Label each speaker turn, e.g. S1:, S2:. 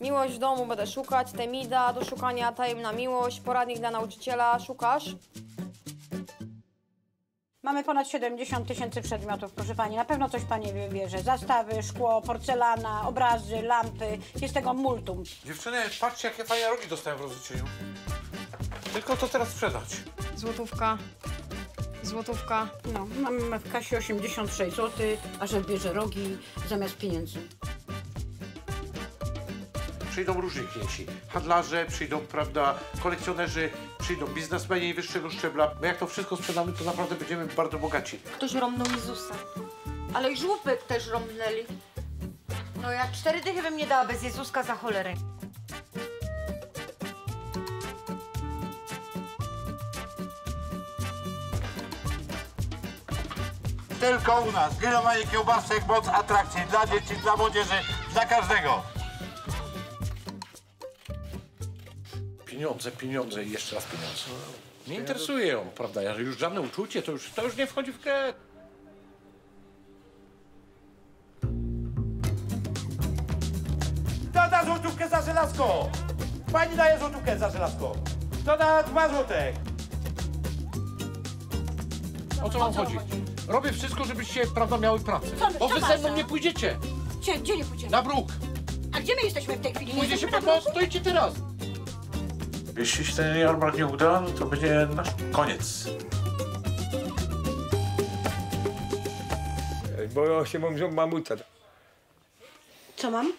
S1: Miłość w domu będę szukać, Temida do szukania, tajemna miłość, poradnik dla nauczyciela, szukasz?
S2: Mamy ponad 70 tysięcy przedmiotów, proszę pani. Na pewno coś pani wybierze. Zastawy, szkło, porcelana, obrazy, lampy. Jest tego multum.
S3: Dziewczyny, patrzcie jakie fajne rogi dostałem w rozliczeniu. Tylko to teraz sprzedać.
S1: Złotówka, złotówka.
S2: No, mam w kasie 86 zł, a że bierze rogi zamiast pieniędzy.
S3: Przyjdą różni klienci. Handlarze, przyjdą, prawda, kolekcjonerzy, przyjdą biznesmeni wyższego szczebla. My jak to wszystko sprzedamy, to naprawdę będziemy bardzo bogaci.
S4: Ktoś romnął Jezusa. Ale i żłóbek też romnęli. No ja cztery dychy bym nie dała bez Jezuska za cholerę.
S5: Tylko u nas. Grillowanie kiełbasek, moc atrakcji dla dzieci, dla młodzieży, dla każdego.
S3: Pieniądze, pieniądze i jeszcze raz pieniądze. Nie interesuje ją, prawda? Ja już żadne uczucie, to już, to już nie wchodzi w grę.
S5: Kto da złotówkę za żelazko? Pani daje złotówkę za żelazko. Kto da dwa złotych?
S3: O co wam chodzi? Robię wszystko, żebyście, prawda, miały pracę.
S2: Co-
S3: Bo
S2: co
S3: wy
S2: masz,
S3: ze mną
S2: a?
S3: nie pójdziecie.
S2: Gdzie, gdzie nie pójdziemy?
S3: Na bruk.
S2: A gdzie my jesteśmy w tej chwili? Nie
S3: Pójdziecie
S2: jesteśmy
S3: po
S2: na
S3: prostu, to idźcie teraz. Jeśli się ten jarmark nie uda, no to będzie nasz koniec.
S6: Bo się mam mamuta.
S2: Co mam?